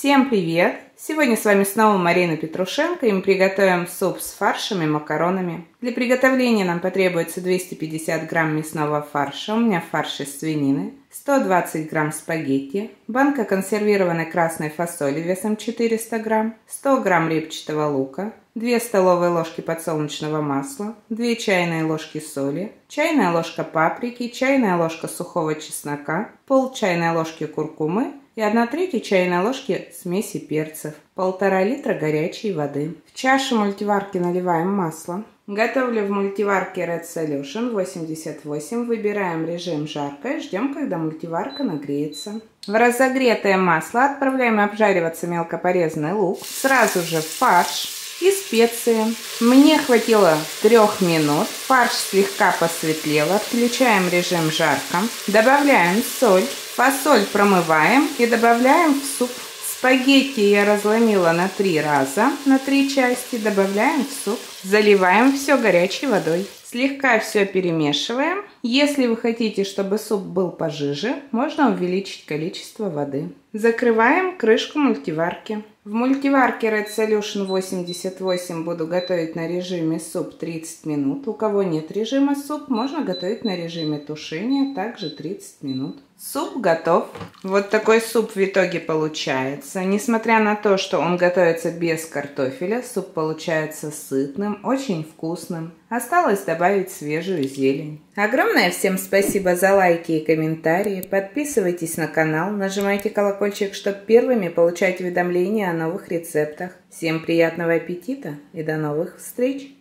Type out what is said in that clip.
Всем привет! Сегодня с вами снова Марина Петрушенко и мы приготовим суп с фаршем и макаронами. Для приготовления нам потребуется 250 грамм мясного фарша, у меня фарш из свинины, 120 грамм спагетти, банка консервированной красной фасоли весом 400 грамм, 100 грамм репчатого лука, 2 столовые ложки подсолнечного масла, 2 чайные ложки соли, чайная ложка паприки, чайная ложка сухого чеснока, пол чайной ложки куркумы и 1 третья чайной ложки смеси перцев, полтора литра горячей воды. В чашу мультиварки наливаем масло. Готовлю в мультиварке Red Solution 88. Выбираем режим жарко и ждем, когда мультиварка нагреется. В разогретое масло отправляем обжариваться мелко порезанный лук. Сразу же фарш и специи. Мне хватило трех минут. Фарш слегка посветлел. Отключаем режим жарко. Добавляем соль. Фасоль промываем и добавляем в суп. Спагетти я разломила на три раза, на три части. Добавляем в суп. Заливаем все горячей водой. Слегка все перемешиваем. Если вы хотите, чтобы суп был пожиже, можно увеличить количество воды. Закрываем крышку мультиварки. В мультиварке Red Solution 88 буду готовить на режиме суп 30 минут. У кого нет режима суп, можно готовить на режиме тушения также 30 минут. Суп готов. Вот такой суп в итоге получается. Несмотря на то, что он готовится без картофеля, суп получается сытным, очень вкусным. Осталось добавить свежую зелень. Огромное всем спасибо за лайки и комментарии. Подписывайтесь на канал, нажимайте колокольчик, чтобы первыми получать уведомления о новых рецептах. Всем приятного аппетита и до новых встреч!